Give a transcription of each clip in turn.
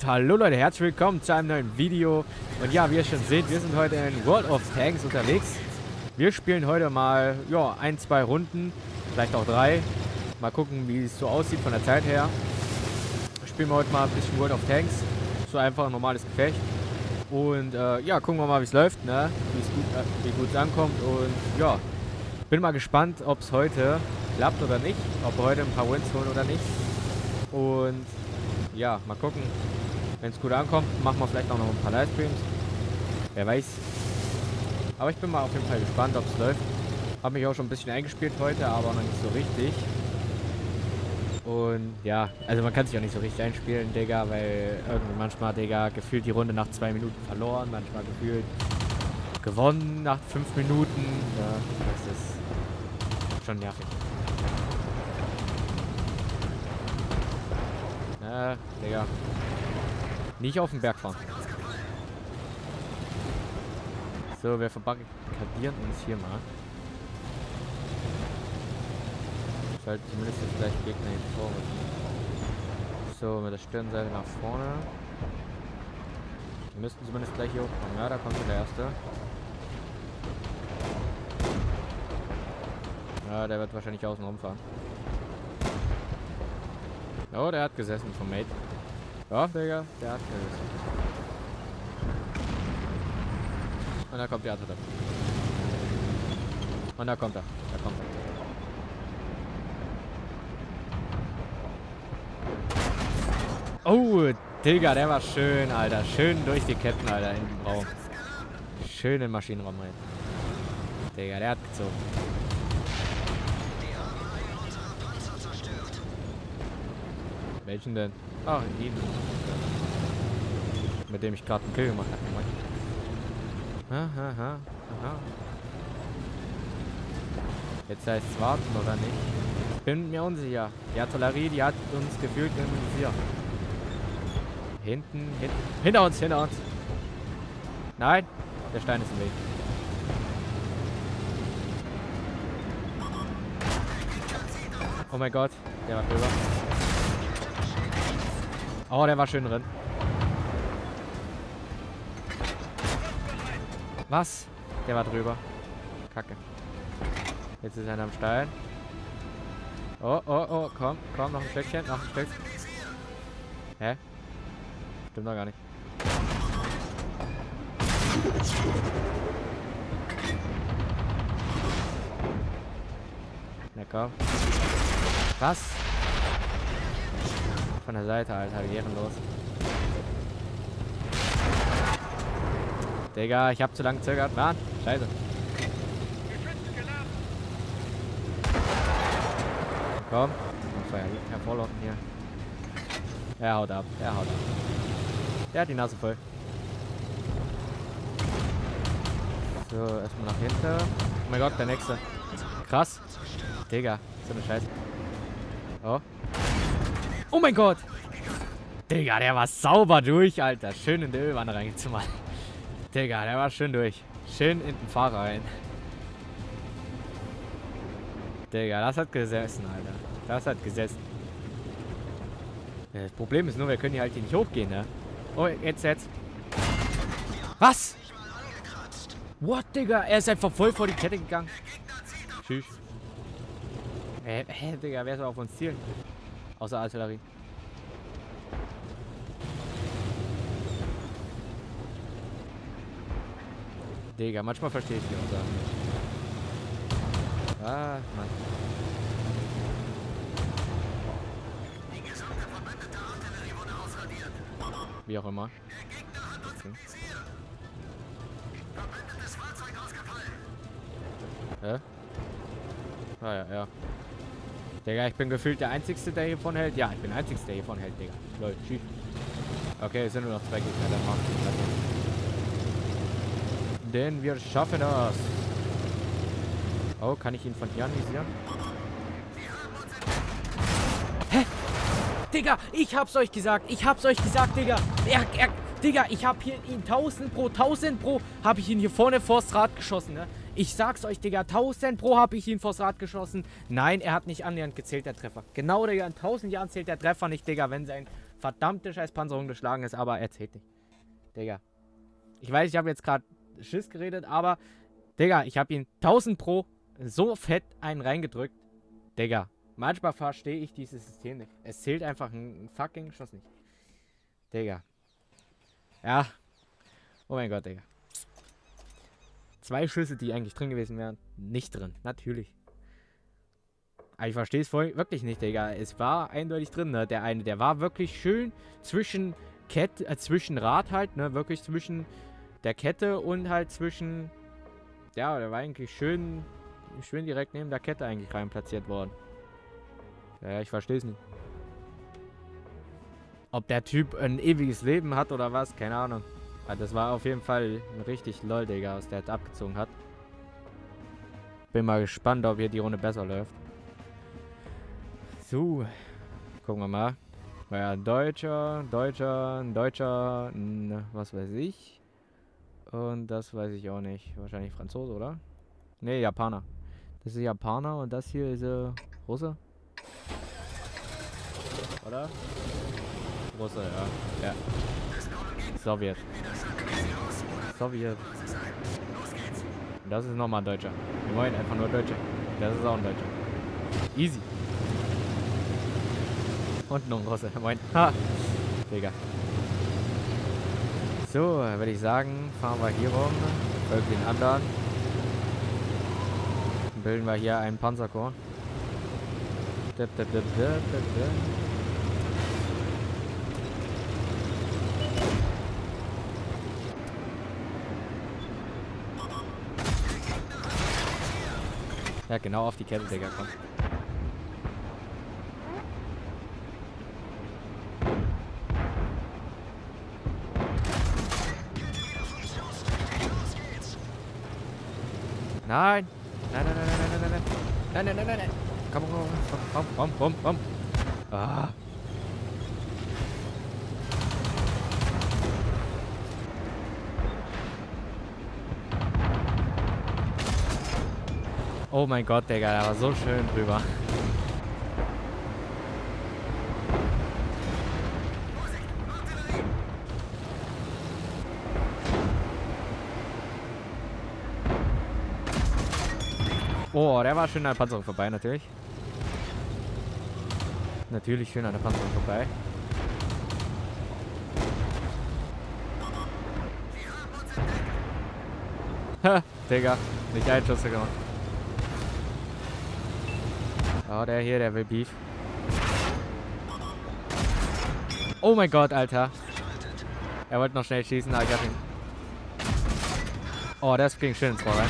Und hallo Leute, herzlich willkommen zu einem neuen Video. Und ja, wie ihr schon seht, wir sind heute in World of Tanks unterwegs. Wir spielen heute mal, ja, ein, zwei Runden, vielleicht auch drei. Mal gucken, wie es so aussieht von der Zeit her. Spielen wir heute mal ein bisschen World of Tanks. So einfach ein normales Gefecht. Und äh, ja, gucken wir mal, wie es läuft, ne? gut, äh, wie gut es ankommt. Und ja, bin mal gespannt, ob es heute klappt oder nicht. Ob wir heute ein paar Wins holen oder nicht. Und ja, mal gucken. Wenn es gut ankommt, machen wir vielleicht auch noch ein paar Livestreams. Wer weiß. Aber ich bin mal auf jeden Fall gespannt, ob es läuft. Habe mich auch schon ein bisschen eingespielt heute, aber noch nicht so richtig. Und ja, also man kann sich auch nicht so richtig einspielen, Digga, weil irgendwie manchmal, Digga, gefühlt die Runde nach zwei Minuten verloren, manchmal gefühlt gewonnen nach fünf Minuten. Ja, das ist schon nervig. Äh, Digga. Nicht auf den Berg fahren. So, wir verbarrikadieren uns hier mal. Sollte zumindest jetzt gleich Gegner hier vorrücken. So, mit der Stirnseite nach vorne. Wir müssten zumindest gleich hier hochkommen. Ja, da kommt der erste. Ja, der wird wahrscheinlich außen rumfahren. Oh, der hat gesessen vom Mate. Ja, Digga, der hat gesessen. Und da kommt der andere. Und da kommt er. Da kommt er. Oh, Digga, der war schön, Alter. Schön durch die Ketten, Alter, in den Raum. Schön in Maschinenraum rein. Digga, der hat gezogen. Welchen denn? Ach, ihn. Mit dem ich gerade einen Kill gemacht habe. Aha, aha, aha. Jetzt heißt es warten oder nicht? Bin mir unsicher. Die Artillerie, die hat uns gefühlt im Visier. Hinten, hinten. Hinter uns, hinter uns. Nein, der Stein ist im Weg. Oh mein Gott, der war drüber. Oh, der war schön drin. Was? Der war drüber. Kacke. Jetzt ist einer am Stein. Oh, oh, oh, komm, komm, noch ein Stückchen, noch ein Stück. Hä? Stimmt doch gar nicht. Na komm. Was? Von der Seite, Alter. Ehrenlos. Digga, ich hab zu lange zögert. Mann, scheiße. Komm. Hervorlaufen hier. Er haut ab. Er haut ab. Der hat die Nase voll. So, erstmal nach hinten. Oh mein Gott, der nächste. Krass. Digga, so eine Scheiße. Oh. Oh mein Gott. Digga, der war sauber durch, Alter. Schön in die Ölwanne reingezimmert. Digga, der war schön durch. Schön in den Fahrer rein. Digga, das hat gesessen, Alter. Das hat gesessen. Das Problem ist nur, wir können hier halt hier nicht hochgehen, ne? Oh, jetzt, jetzt. Was? What, Digga? Er ist einfach voll vor die Kette gegangen. Tschüss. Hä, hä, Digga, wer soll auf uns zielen? Außer Artillerie. Digga, manchmal verstehe ich die Sachen Ah, Mann. Wie auch immer. Okay. Hä? Ah ja, ja. Digga, ich bin gefühlt der Einzige, der hiervon hält. Ja, ich bin der Einzige, der hiervon hält, Digga. Lol, tschüss. Okay, es sind nur noch zwei Gegner, dann machen wir Denn wir schaffen das. Oh, kann ich ihn von hier anvisieren? Hä? Digga, ich hab's euch gesagt. Ich hab's euch gesagt, Digga. Er, er, Digga, ich hab hier ihn 1000 pro, 1000 pro, hab ich ihn hier vorne vors Rad geschossen, ne? Ich sag's euch, Digga, 1000 pro habe ich ihn vors Rad geschossen. Nein, er hat nicht annähernd gezählt, der Treffer. Genau, Digga, in 1000 Jahren zählt der Treffer nicht, Digga, wenn sein verdammte Scheißpanzerung geschlagen ist, aber erzählt nicht. Digga. Ich weiß, ich habe jetzt gerade Schiss geredet, aber Digga, ich habe ihn 1000 pro so fett einen reingedrückt. Digga, manchmal verstehe ich dieses System nicht. Es zählt einfach ein fucking Schuss nicht. Digga. Ja. Oh mein Gott, Digga. Zwei Schüsse, die eigentlich drin gewesen wären, nicht drin. Natürlich. Aber ich verstehe es wirklich nicht, Digga. Es war eindeutig drin, ne? Der eine, der war wirklich schön zwischen Kette, äh, zwischen Rad halt, ne? Wirklich zwischen der Kette und halt zwischen... Ja, der war eigentlich schön, schön direkt neben der Kette eigentlich rein platziert worden. Ja, ich verstehe es nicht. Ob der Typ ein ewiges Leben hat oder was, keine Ahnung. Aber das war auf jeden Fall ein richtig lol, Digga, was der jetzt abgezogen hat. Bin mal gespannt, ob hier die Runde besser läuft. So. Gucken wir mal. War ja ein Deutscher, Deutscher, ein Deutscher, ein was weiß ich. Und das weiß ich auch nicht. Wahrscheinlich Franzose, oder? Ne, Japaner. Das ist Japaner und das hier ist äh, Russe. Oder? Russe, ja. Ja. Sowjet. Sowjet. Das ist nochmal ein Deutscher. Wir wollen einfach nur Deutscher. Das ist auch ein Deutscher. Easy. Und noch ein Russe. Moin. Ha. Digga. So, würde ich sagen, fahren wir hier rum. Folgen den anderen. Bilden wir hier einen Panzerkorps. Ja, genau auf die Kette, Digga, komm. Nein! Nein, nein, nein, nein, nein, nein, nein. Nein, nein, nein, nein, nein. Komm, komm, komm, komm, komm, komm. Ah. Oh mein Gott, Digga, der war so schön drüber. Oh, der war schön an der Panzerung vorbei, natürlich. Natürlich schön an der Panzerung vorbei. Ha, Digga. Nicht ein Schuss gemacht. Oh, der hier, der will Beef. Oh mein Gott, Alter. Er wollte noch schnell schießen, aber ich hab ihn. Oh, das ging schön ins Rohr rein.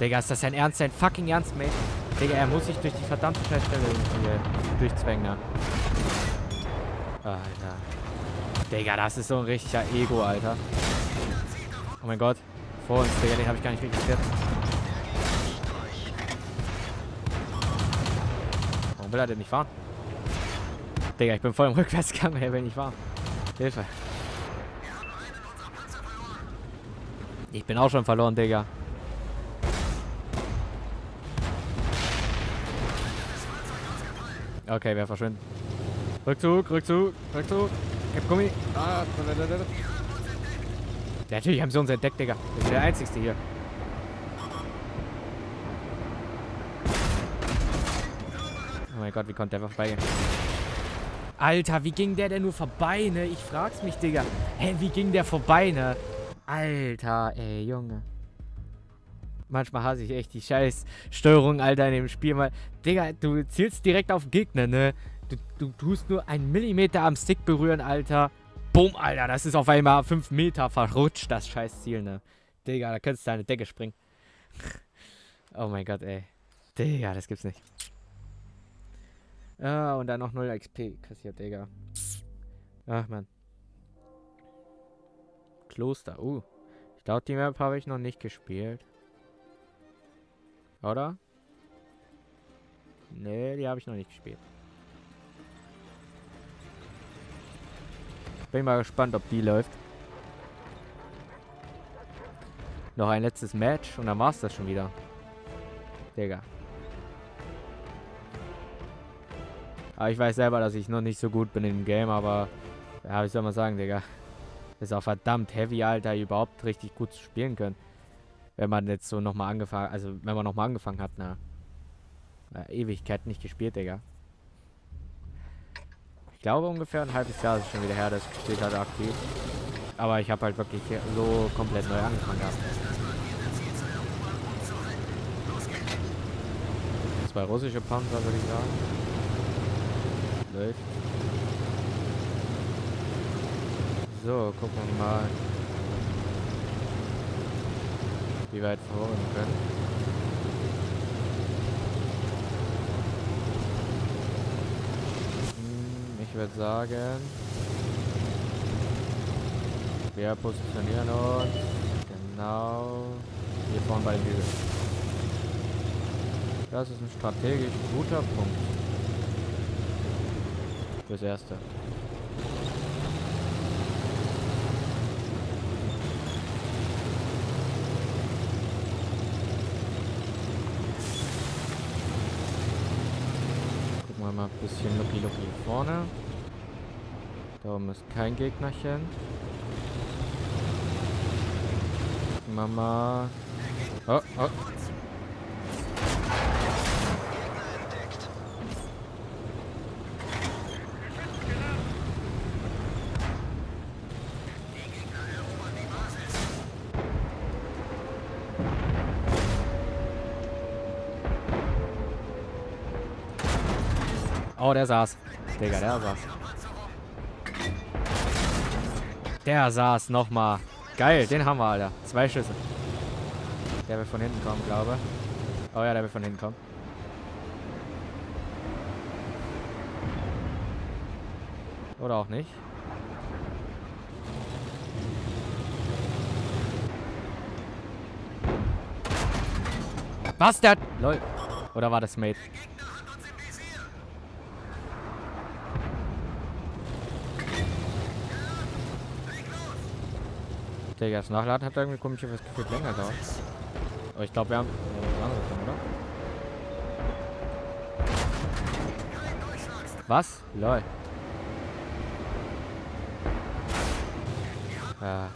Digga, ist das dein Ernst? Dein fucking Ernst, mate? Digga, er muss sich durch die verdammte Scheißstelle hier durchzwängen, ne? Alter. Digga, das ist so ein richtiger Ego, Alter. Oh mein Gott. Vor uns, Digga, den habe ich gar nicht registriert. Warum will er denn nicht fahren? Digga, ich bin voll im Rückwärtsgang, er will nicht fahren. Hilfe. Ich bin auch schon verloren, Digga. Okay, wir verschwinden. Rückzug, Rückzug, Rückzug. Ich hab Gummi. Ah, ja, natürlich haben sie uns entdeckt, Digga. Wir sind der Einzigste hier. Oh mein Gott, wie konnte der einfach vorbeigehen? Alter, wie ging der denn nur vorbei, ne? Ich frag's mich, Digga. Hä, wie ging der vorbei, ne? Alter, ey, Junge. Manchmal hasse ich echt die scheiß Steuerung, Alter, in dem Spiel. Mal, Digga, du zielst direkt auf Gegner, ne? Du, du tust nur einen Millimeter am Stick berühren, Alter. Bumm, Alter, das ist auf einmal 5 Meter verrutscht, das scheiß Ziel, ne? Digga, da könntest du eine Decke springen. oh mein Gott, ey. Digga, das gibt's nicht. Ah, und dann noch 0 XP kassiert, Digga. Ach, man. Kloster, uh. Ich glaube, die Map habe ich noch nicht gespielt. Oder? Nee, die habe ich noch nicht gespielt. Bin mal gespannt, ob die läuft. Noch ein letztes Match und dann war es das schon wieder. Digga. Aber ich weiß selber, dass ich noch nicht so gut bin im Game, aber... Ja, wie soll man sagen, Digga? Ist auch verdammt heavy, Alter, überhaupt richtig gut zu spielen können. Wenn man jetzt so nochmal angefangen... Also, wenn man nochmal angefangen hat, na Ewigkeit nicht gespielt, Digga. Glaube ungefähr ein halbes Jahr ist schon wieder her, dass ich gespielt aktiv. Aber ich habe halt wirklich so komplett neu angefangen gehabt. Zwei russische Panzer, würde ich sagen. Läuft. So, gucken wir mal, wie weit wir können. Ich würde sagen, wir positionieren uns genau hier vorne bei dem Hügel. Das ist ein strategisch guter Punkt. Fürs Erste. Gucken wir mal ein bisschen Lucky Lucky vorne. Da oben ist kein Gegnerchen. Mama. Oh, oh. Oh, der saß. Digga, der saß. Der saß nochmal. Geil, den haben wir, Alter. Zwei Schüsse. Der wird von hinten kommen, glaube Oh ja, der wird von hinten kommen. Oder auch nicht. Der... Lol. Oder war das Mate? Digga, das Nachladen hat irgendwie komisch das Gefühl länger dauert. Aber ich glaube, wir haben oder? Was? Lol. Ja.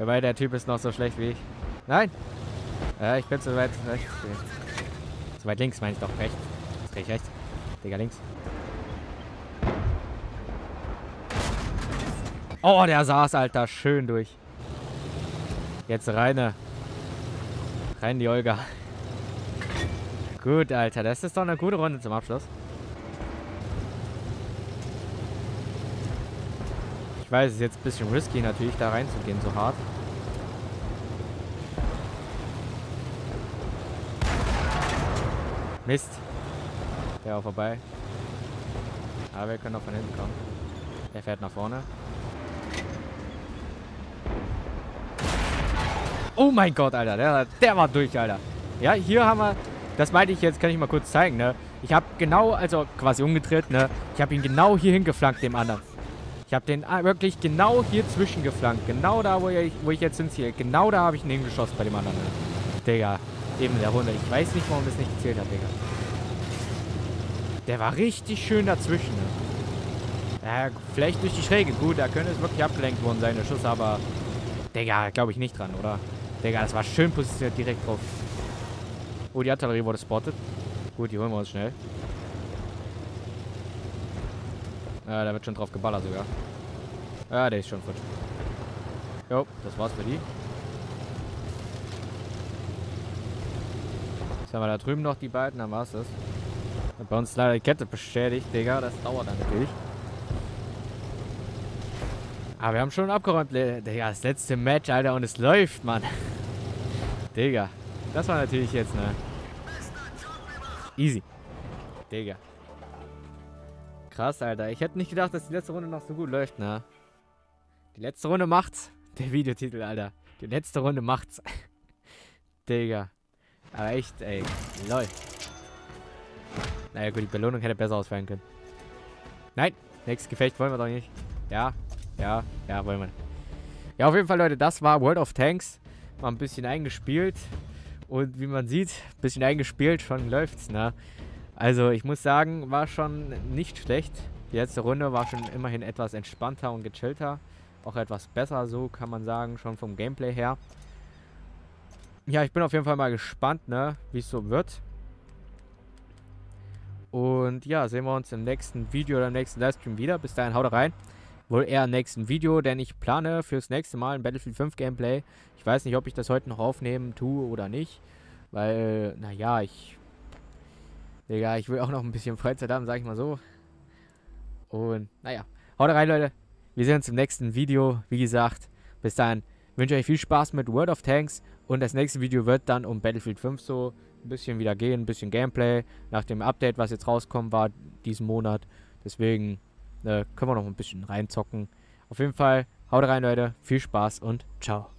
Weil der Typ ist noch so schlecht wie ich. Nein! Ja, ich bin zu weit rechts. Zu weit links, meine ich doch. Rechts. Jetzt ich rechts. Digga, links. Oh, der saß, Alter. Schön durch. Jetzt reine. Rein die Olga. Gut, Alter. Das ist doch eine gute Runde zum Abschluss. Ich weiß, es ist jetzt ein bisschen risky natürlich, da reinzugehen so hart. Mist. Der war vorbei. Aber wir können auch von hinten kommen. Er fährt nach vorne. Oh mein Gott, Alter. Der, der war durch, Alter. Ja, hier haben wir... Das meinte ich jetzt, kann ich mal kurz zeigen, ne? Ich habe genau, also quasi umgedreht, ne? Ich habe ihn genau hier hingeflankt, dem anderen. Ich habe den wirklich genau hier zwischen geflankt. Genau da, wo ich, wo ich jetzt hinziehe. Genau da habe ich ihn hingeschossen bei dem anderen. Ne? Digga. Eben der Runde. Ich weiß nicht, warum das nicht gezählt hat, Digga. Der war richtig schön dazwischen. Ne? Ja, vielleicht durch die Schräge. Gut, da könnte es wirklich abgelenkt worden sein, der Schuss, aber... Digga, glaube ich nicht dran, oder? Digga, das war schön positioniert direkt drauf. Oh, die Artillerie wurde spottet. Gut, die holen wir uns schnell. Ja, da wird schon drauf geballert sogar. Ja, der ist schon futsch. Jo, das war's für die. Jetzt haben wir da drüben noch die beiden, dann war's das. Und bei uns leider die Kette beschädigt, Digga. Das dauert dann natürlich. Aber wir haben schon abgeräumt, Digga. Das letzte Match, Alter. Und es läuft, Mann. Digga. Das war natürlich jetzt, ne? Easy. Digga. Krass, Alter. Ich hätte nicht gedacht, dass die letzte Runde noch so gut läuft, ne? Die letzte Runde macht's. Der Videotitel, Alter. Die letzte Runde macht's. Digga. Aber echt, ey. Lol. Naja gut, die Belohnung hätte besser ausfallen können. Nein, nächstes Gefecht wollen wir doch nicht. Ja, ja, ja, wollen wir. Ja, auf jeden Fall, Leute, das war World of Tanks. Mal ein bisschen eingespielt. Und wie man sieht, ein bisschen eingespielt, schon läuft's, ne? Also, ich muss sagen, war schon nicht schlecht. Die letzte Runde war schon immerhin etwas entspannter und gechillter. Auch etwas besser, so kann man sagen, schon vom Gameplay her. Ja, ich bin auf jeden Fall mal gespannt, ne, wie es so wird. Und ja, sehen wir uns im nächsten Video oder im nächsten Livestream wieder. Bis dahin, haut rein wohl eher im nächsten Video, denn ich plane fürs nächste Mal ein Battlefield 5 Gameplay. Ich weiß nicht, ob ich das heute noch aufnehmen tue oder nicht, weil, naja, ich, Digga, ich will auch noch ein bisschen Freizeit haben, sag ich mal so. Und, naja, haut rein, Leute. Wir sehen uns im nächsten Video. Wie gesagt, bis dahin wünsche euch viel Spaß mit World of Tanks und das nächste Video wird dann um Battlefield 5 so ein bisschen wieder gehen, ein bisschen Gameplay nach dem Update, was jetzt rauskommen war diesen Monat. Deswegen äh, können wir noch ein bisschen reinzocken. Auf jeden Fall, haut rein, Leute. Viel Spaß und ciao.